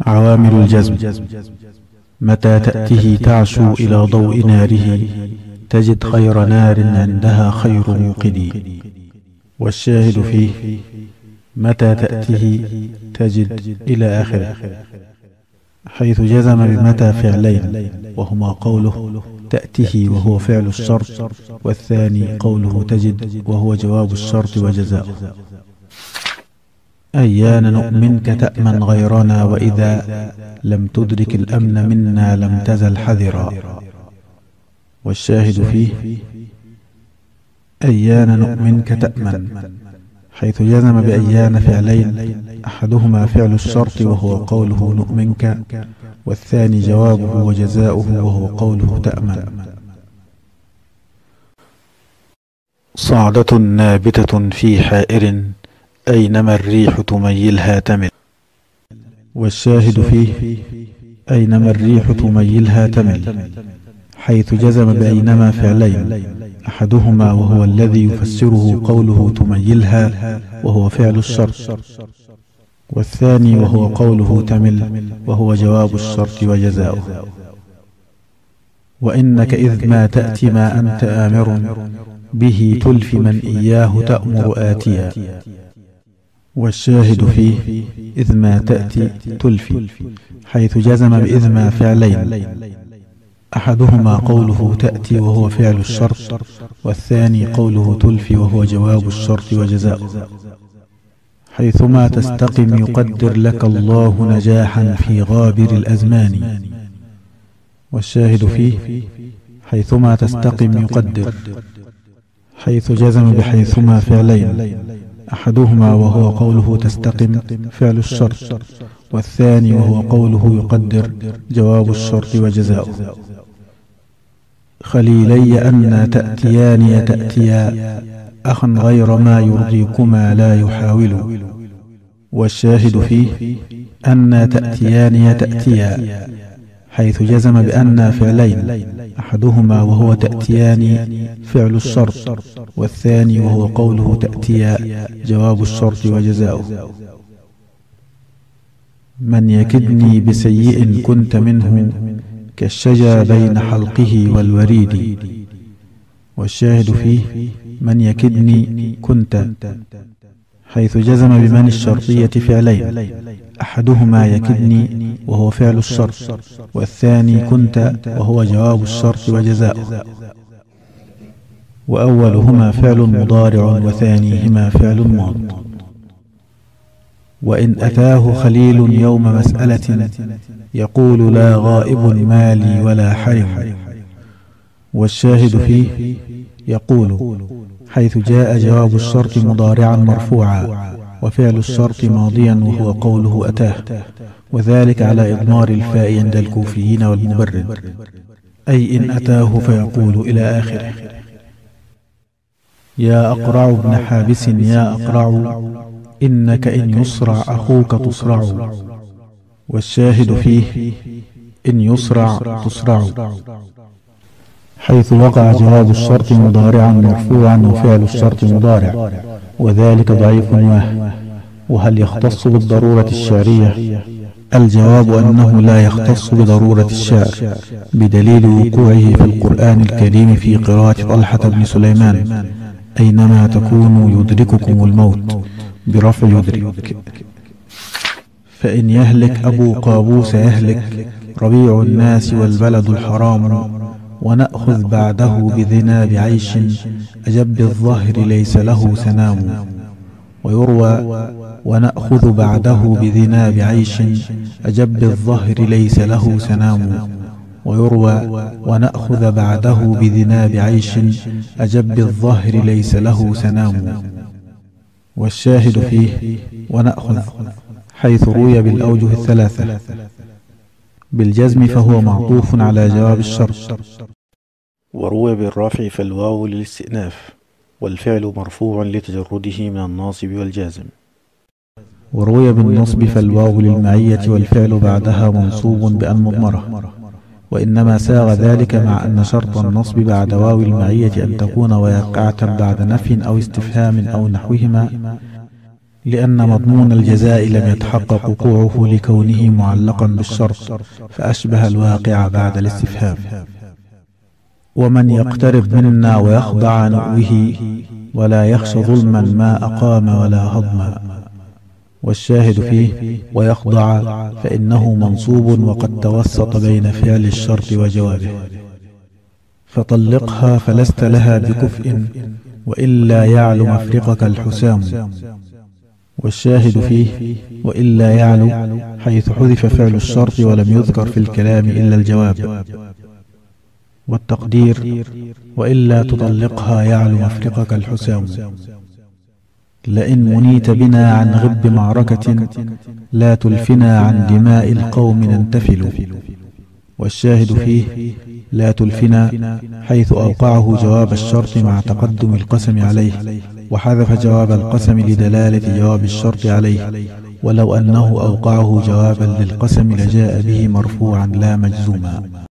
عوامل الجزم. متى تأته تعشو إلى ضوء ناره تجد خير نار عندها خير موقد. والشاهد فيه متى تأته تجد إلى آخره. حيث جزم بمتى فعلين وهما قوله تأته وهو فعل الشرط والثاني قوله تجد وهو جواب الشرط وجزاؤه. أيان نؤمنك تأمن غيرنا وإذا لم تدرك الأمن منا لم تزل حذرا. والشاهد فيه أيان نؤمنك تأمن حيث جزم بأيان فعلين أحدهما فعل الشرط وهو قوله نؤمنك والثاني جوابه وجزاؤه وهو قوله تأمن. صعدة نابتة في حائر أينما الريح تميلها تمل. والشاهد فيه أينما الريح تميلها تمل حيث جزم بأينما فعلين أحدهما وهو الذي يفسره قوله تميلها وهو فعل الشرط والثاني وهو قوله تمل وهو جواب الشرط وجزاؤه. وإنك إذ ما تأتي ما أنت آمر به تلف من إياه تأمر آتيا. والشاهد فيه إذ ما تأتي تلفي حيث جزم بإذ ما فعلين. أحدهما قوله تأتي وهو فعل الشرط والثاني قوله تلفي وهو جواب الشرط وجزاؤه حيثما تستقم يقدر لك الله نجاحا في غابر الأزمان. والشاهد فيه حيثما تستقم يقدر حيث جزم بحيثما فعلين. أحدهما وهو قوله تستقم فعل الشرط. والثاني وهو قوله يقدر جواب الشرط وجزاؤه. خليلي أن تأتيان تأتيا أخا غير ما يرضيكما لا يحاول. والشاهد فيه أن تأتيان تأتيا حيث جزم بأن فعلين أحدهما وهو تأتيان فعل الشرط والثاني وهو قوله تأتيا جواب الشرط وجزاؤه. من يكدني بسيء كنت منه كالشجا بين حلقه والوريد. والشاهد فيه من يكدني كنت حيث جزم بمن الشرطية فعلين. أحدهما يكدني وهو فعل الشرط. والثاني كنت وهو جواب الشرط وجزاؤه. وأولهما فعل مضارع وثانيهما فعل ماض. وإن أتاه خليل يوم مسألة يقول لا غائب مالي ولا حرم. والشاهد فيه يقول حيث جاء جواب الشرط مضارعا مرفوعا. وفعل الشرط ماضيا وهو قوله أتاه. وذلك على إضمار الفاء عند الكوفيين والمبرد أي إن أتاه فيقول إلى آخره. يا أقرع ابن حابس يا أقرع إنك إن يصرع أخوك تصرع والشاهد فيه إن يصرع تصرع حيث وقع جواب الشرط مضارعا مرفوعا وفعل الشرط مضارع. وذلك ضعيف واه وهل يختص بالضرورة الشعرية؟ الجواب أنه لا يختص بضرورة الشعر بدليل وقوعه في القرآن الكريم في قراءة طلحة بن سليمان أينما تكونوا يدرككم الموت برفع يدرك. فإن يهلك أبو قابوس يهلك ربيع الناس والبلد الحرام. ونأخذ بعده بذناب عيش أجب الظهر ليس له سنام. ويروى ونأخذ بعده بذناب عيش أجب الظهر ليس له سنام. ويروى ونأخذ بعده بذناب عيش أجب الظهر ليس له سنام. والشاهد فيه ونأخذ حيث روي بالأوجه الثلاثة. بالجزم فهو معطوف على جواب الشرط. وروي بالرفع فالواو للاستئناف والفعل مرفوع لتجرده من الناصب والجازم. وروي بالنصب فالواو للمعية والفعل بعدها منصوب بأن مضمرة. وإنما ساغ ذلك مع أن شرط النصب بعد واو المعية أن تكون واقعة بعد نفي أو استفهام أو نحوهما لأن مضمون الجزاء لم يتحقق وقوعه لكونه معلقا بالشرط. فأشبه الواقع بعد الاستفهام. ومن يقترب منا ويخضع نؤوه ولا يخشى ظلما ما أقام ولا هضما والشاهد فيه ويخضع فإنه منصوب وقد توسط بين فعل الشرط وجوابه. فطلقها فلست لها بكفء وإلا يعلو مفرقك الحسام. والشاهد فيه وإلا يعلو حيث حذف فعل الشرط ولم يذكر في الكلام إلا الجواب. والتقدير وإلا تطلقها يعلو مفرقك الحسام. لئن منيت بنا عن غب معركة لا تلفنا عن دماء القوم ننتفل والشاهد فيه لا تلفنا حيث أوقعه جواب الشرط مع تقدم القسم عليه وحذف جواب القسم لدلالة جواب الشرط عليه. ولو أنه أوقعه جوابا للقسم لجاء به مرفوعا لا مجزوما.